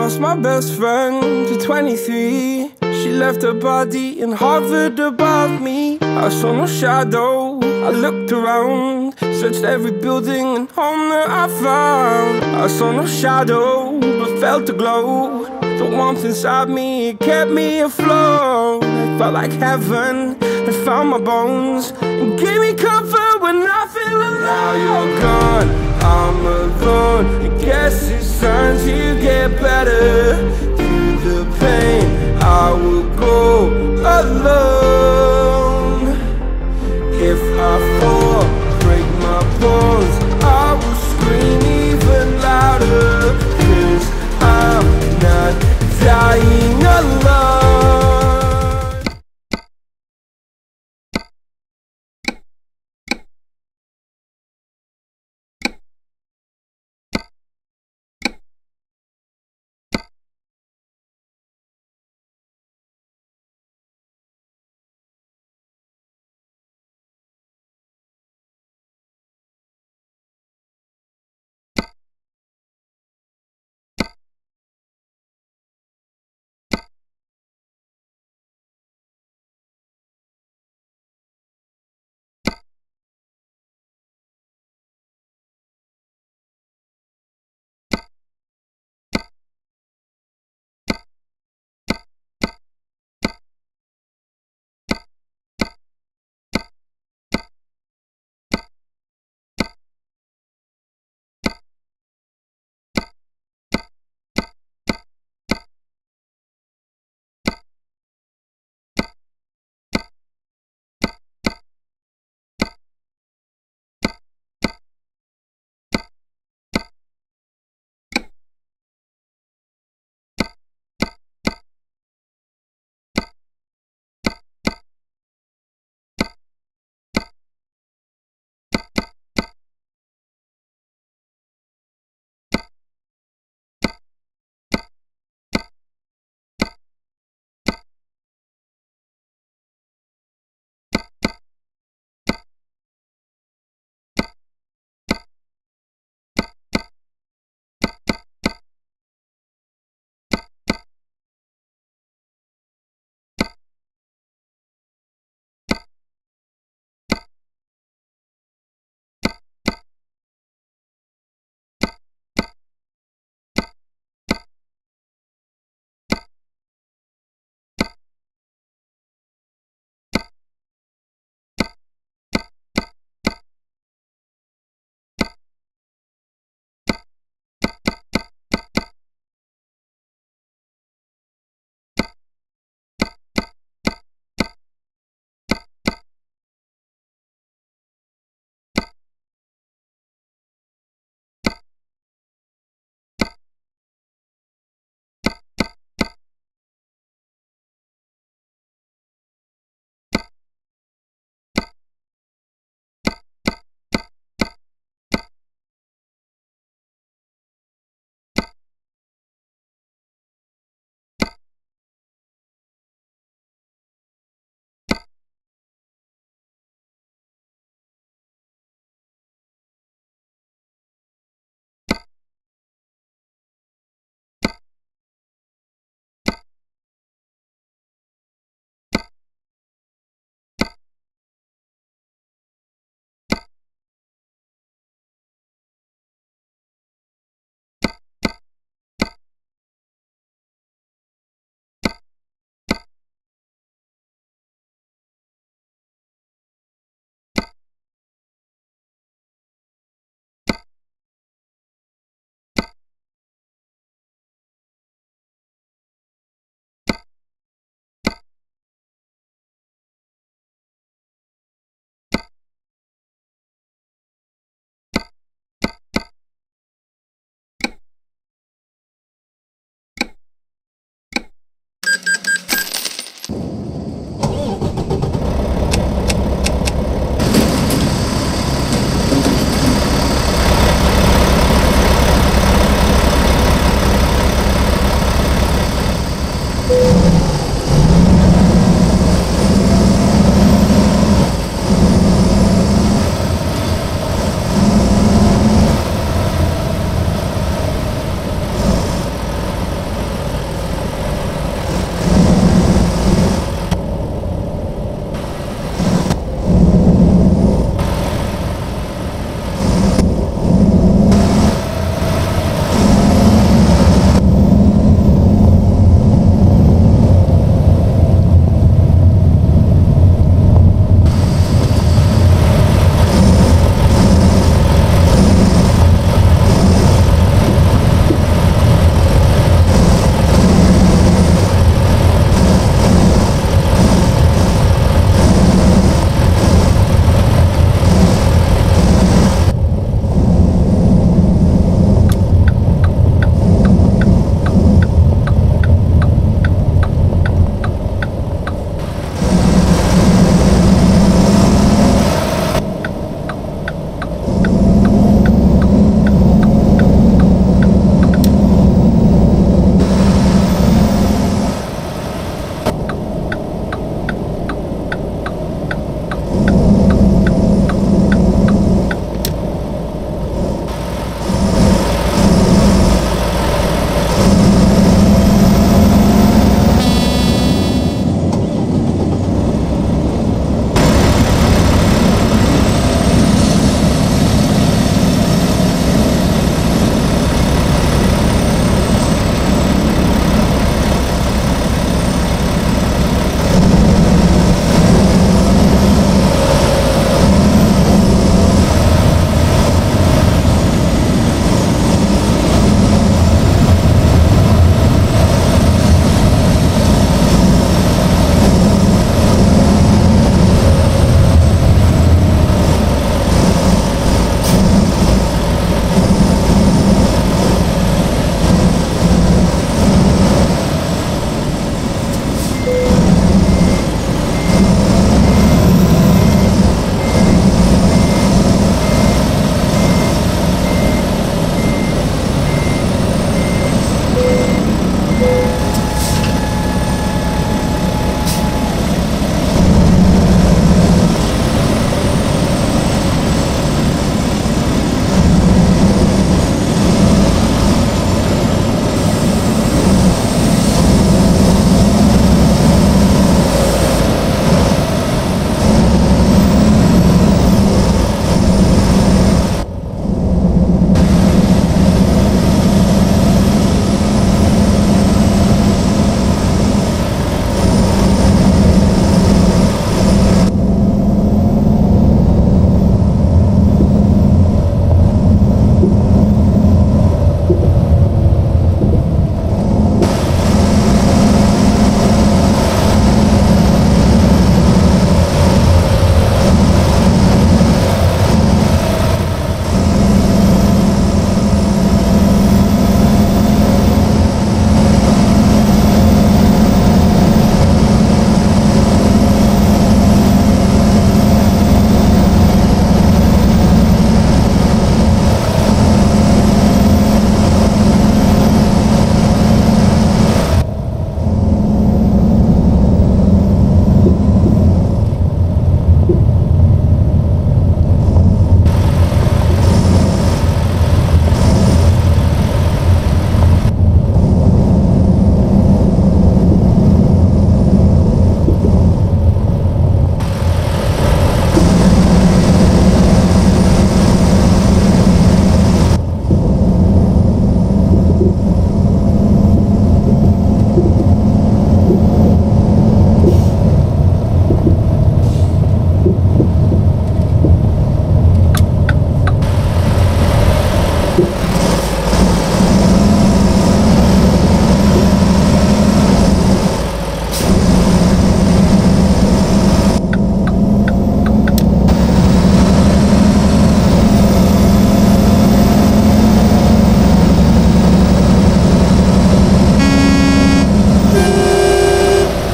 lost my best friend to 23 She left her body and hovered above me. I saw no shadow, I looked around Searched every building and home that I found. I saw no shadow, but felt a glow. The warmth inside me kept me afloat. It felt like heaven. Had found my bones And gave me comfort when I feel alone. Now you're gone, I'm alone. I guess it's time to get better. Through the pain.